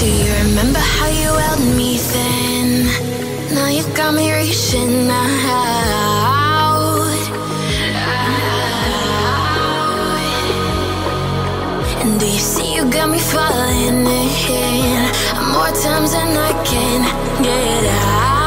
Do you remember how you held me then? Now you got me reaching out. out. And do you see you got me falling in? More times than I can get out.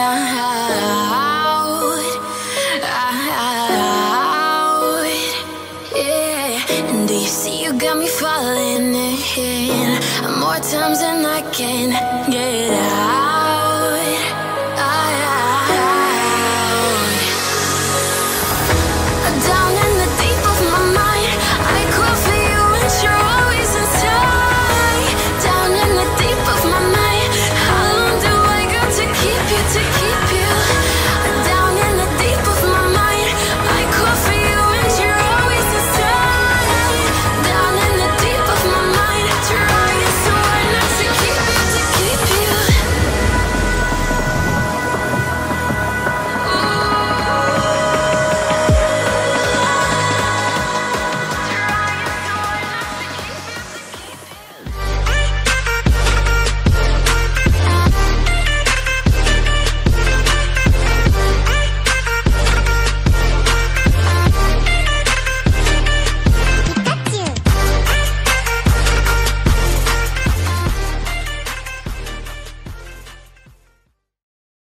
i see you got me falling in more times than I can get out.